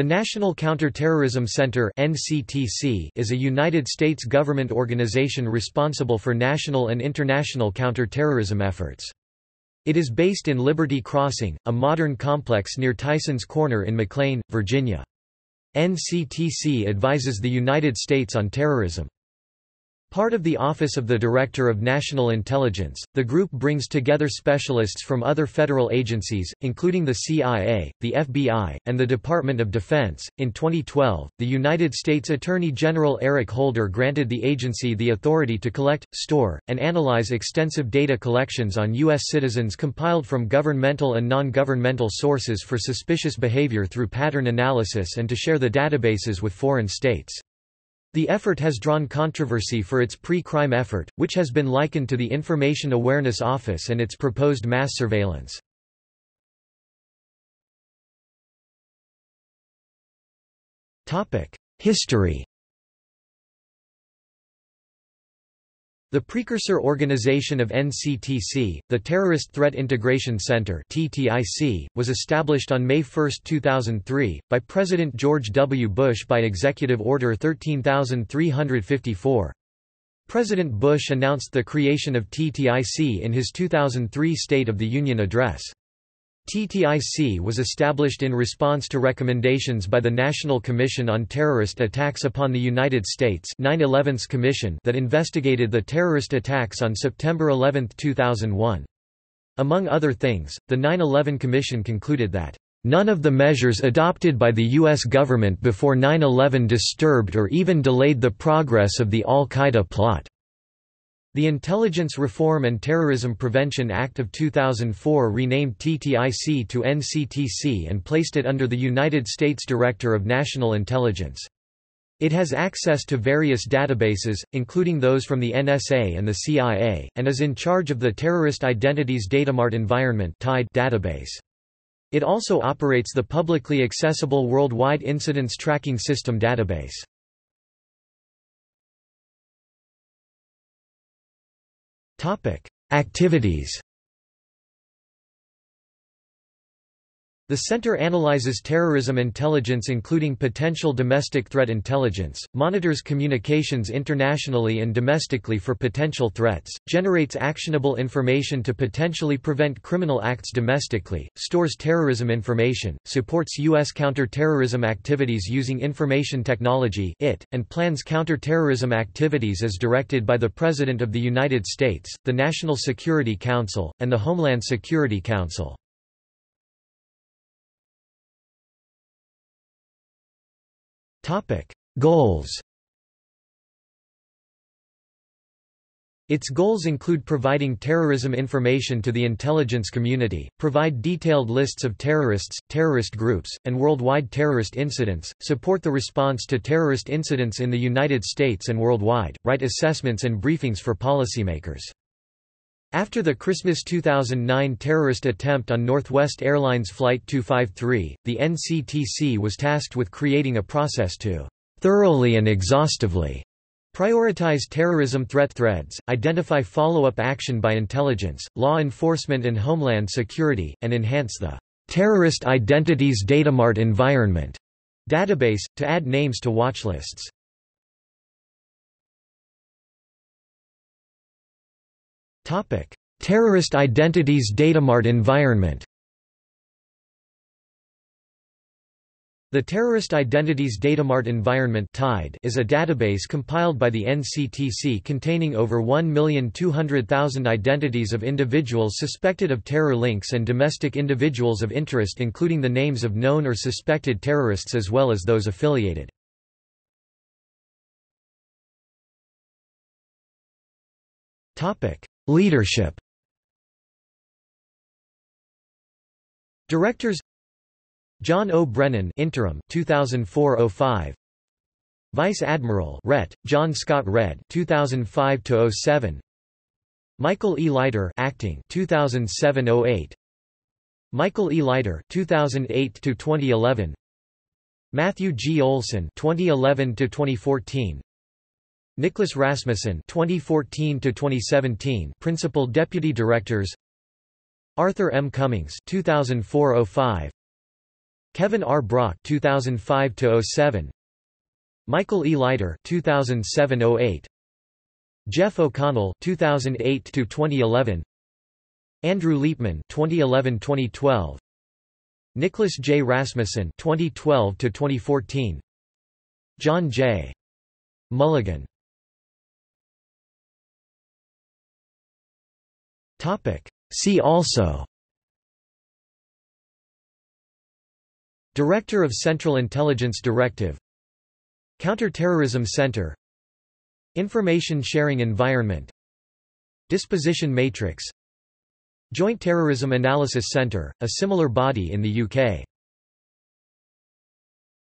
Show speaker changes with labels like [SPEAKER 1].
[SPEAKER 1] The National Counterterrorism Center is a United States government organization responsible for national and international counterterrorism efforts. It is based in Liberty Crossing, a modern complex near Tysons Corner in McLean, Virginia. NCTC advises the United States on terrorism. Part of the Office of the Director of National Intelligence, the group brings together specialists from other federal agencies, including the CIA, the FBI, and the Department of Defense. In 2012, the United States Attorney General Eric Holder granted the agency the authority to collect, store, and analyze extensive data collections on U.S. citizens compiled from governmental and non governmental sources for suspicious behavior through pattern analysis and to share the databases with foreign states. The effort has drawn controversy for its pre-crime effort, which has been likened to the Information Awareness Office and its proposed mass surveillance. History The precursor organization of NCTC, the Terrorist Threat Integration Center (TTIC), was established on May 1, 2003, by President George W. Bush by Executive Order 13354. President Bush announced the creation of TTIC in his 2003 State of the Union address. TTIC was established in response to recommendations by the National Commission on Terrorist Attacks upon the United States Commission that investigated the terrorist attacks on September 11, 2001. Among other things, the 9-11 Commission concluded that None of the measures adopted by the U.S. government before 9-11 disturbed or even delayed the progress of the al-Qaeda plot. The Intelligence Reform and Terrorism Prevention Act of 2004 renamed TTIC to NCTC and placed it under the United States Director of National Intelligence. It has access to various databases, including those from the NSA and the CIA, and is in charge of the Terrorist Identities Datamart Environment database. It also operates the publicly accessible Worldwide Incidents Tracking System database. Topic: Activities. The center analyzes terrorism intelligence including potential domestic threat intelligence, monitors communications internationally and domestically for potential threats, generates actionable information to potentially prevent criminal acts domestically, stores terrorism information, supports U.S. counterterrorism activities using information technology IT, and plans counterterrorism activities as directed by the President of the United States, the National Security Council, and the Homeland Security Council. Goals Its goals include providing terrorism information to the intelligence community, provide detailed lists of terrorists, terrorist groups, and worldwide terrorist incidents, support the response to terrorist incidents in the United States and worldwide, write assessments and briefings for policymakers. After the Christmas 2009 terrorist attempt on Northwest Airlines Flight 253, the NCTC was tasked with creating a process to thoroughly and exhaustively prioritize terrorism threat threads, identify follow-up action by intelligence, law enforcement and homeland security, and enhance the Terrorist Identities Datamart Environment database, to add names to watchlists. Terrorist Identities Datamart environment. The Terrorist Identities Datamart Environment is a database compiled by the NCTC containing over 1,200,000 identities of individuals suspected of terror links and domestic individuals of interest including the names of known or suspected terrorists as well as those affiliated. Leadership Directors John O. Brennan interim 2004-05 Vice Admiral Ret. John Scott Redd 2005-07 Michael E. Leiter acting 2007-08 Michael E. Leiter 2008-2011 Matthew G. Olsen 2011-2014 Nicholas Rasmussen 2014 to 2017 Principal Deputy Directors Arthur M Cummings 2004-05 Kevin R. Brock 2005-07 Michael E. Leiter 2007-08 Jeff O'Connell 2008 to 2011 Andrew Liepman 2011-2012 Nicholas J. Rasmussen 2012 to 2014 John J. Mulligan Topic. See also Director of Central Intelligence Directive Counterterrorism Center Information Sharing Environment Disposition Matrix Joint Terrorism Analysis Centre, a similar body in the UK